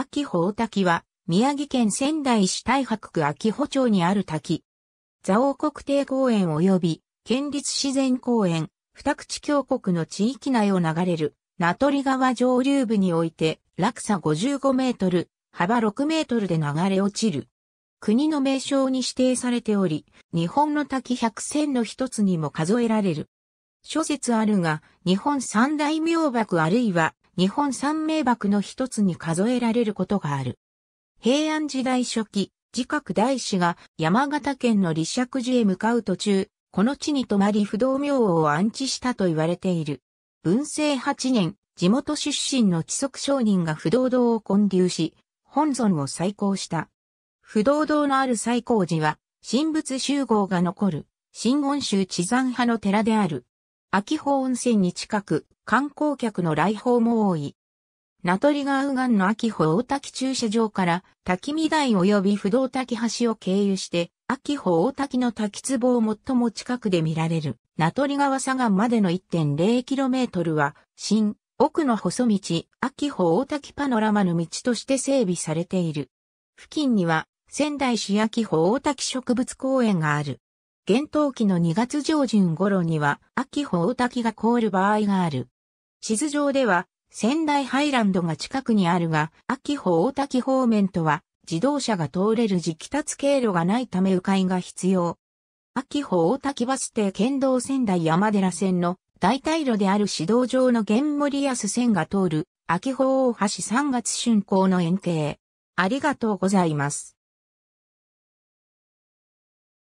秋穂滝は、宮城県仙台市太白区秋穂町にある滝。蔵王国定公園及び、県立自然公園、二口峡谷の地域内を流れる、名取川上流部において、落差55メートル、幅6メートルで流れ落ちる。国の名称に指定されており、日本の滝百選の一つにも数えられる。諸説あるが、日本三大名瀑あるいは日本三名瀑の一つに数えられることがある。平安時代初期、自覚大師が山形県の立石寺へ向かう途中、この地に泊まり不動明王を安置したと言われている。文政8年、地元出身の規則商人が不動堂を建立し、本尊を再興した。不動堂のある最高寺は、神仏集合が残る、新言宗地山派の寺である。秋保温泉に近く、観光客の来訪も多い。名取川右岸の秋保大滝駐車場から滝見台及び不動滝橋を経由して、秋保大滝の滝壺を最も近くで見られる。名取川左岸までの 1.0km は、新、奥の細道、秋保大滝パノラマの道として整備されている。付近には、仙台市秋保大滝植物公園がある。厳冬期の2月上旬頃には、秋穂大滝が凍る場合がある。地図上では、仙台ハイランドが近くにあるが、秋穂大滝方面とは、自動車が通れる直達経路がないため迂回が必要。秋穂大滝バス停県道仙台山寺線の代替路である指導上の玄森安線が通る、秋穂大橋3月竣工の園庭。ありがとうございます。